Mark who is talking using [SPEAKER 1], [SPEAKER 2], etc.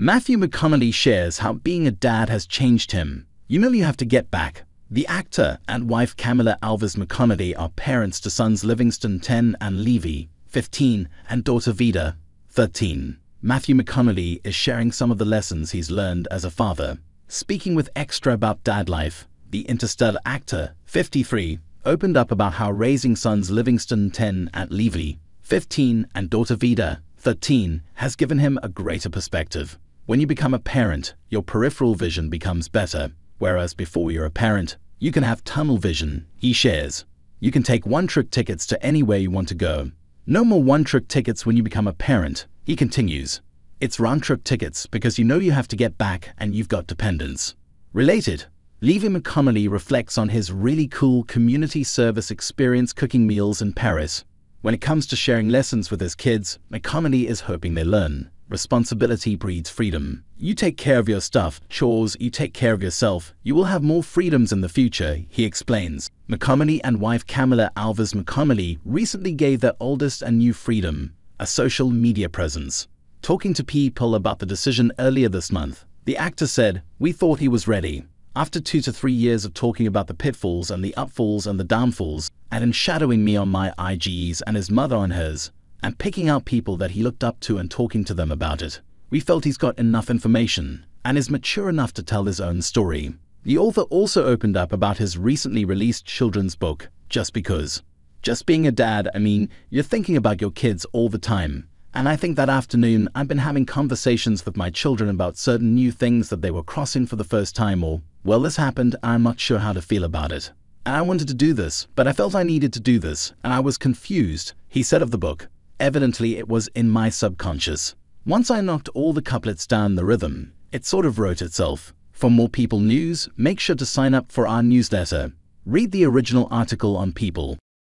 [SPEAKER 1] Matthew McConaughey shares how being a dad has changed him. You know you have to get back. The actor and wife Camila Alves McConaughey are parents to sons Livingston 10 and Levi 15 and daughter Vida 13. Matthew McConaughey is sharing some of the lessons he's learned as a father. Speaking with Extra about dad life, the interstellar actor 53 opened up about how raising sons Livingston 10 and Levi 15 and daughter Vida 13 has given him a greater perspective. When you become a parent, your peripheral vision becomes better, whereas before you're a parent, you can have tunnel vision, he shares. You can take one-trick tickets to anywhere you want to go. No more one-trick tickets when you become a parent, he continues. It's round-trip tickets because you know you have to get back and you've got dependents. Related, Levi McConaughey reflects on his really cool community service experience cooking meals in Paris. When it comes to sharing lessons with his kids, McConaughey is hoping they learn. Responsibility breeds freedom. You take care of your stuff, chores, you take care of yourself, you will have more freedoms in the future, he explains. McConaughey and wife Camila Alves McConaughey recently gave their oldest a new freedom, a social media presence. Talking to people about the decision earlier this month, the actor said, We thought he was ready. After two to three years of talking about the pitfalls and the upfalls and the downfalls, and in shadowing me on my IGs and his mother on hers, and picking out people that he looked up to and talking to them about it. We felt he's got enough information and is mature enough to tell his own story. The author also opened up about his recently released children's book, Just Because. Just being a dad, I mean, you're thinking about your kids all the time. And I think that afternoon I've been having conversations with my children about certain new things that they were crossing for the first time or, well, this happened, I'm not sure how to feel about it. And I wanted to do this, but I felt I needed to do this, and I was confused, he said of the book. Evidently, it was in my subconscious. Once I knocked all the couplets down the rhythm, it sort of wrote itself. For more People news, make sure to sign up for our newsletter. Read the original article on People.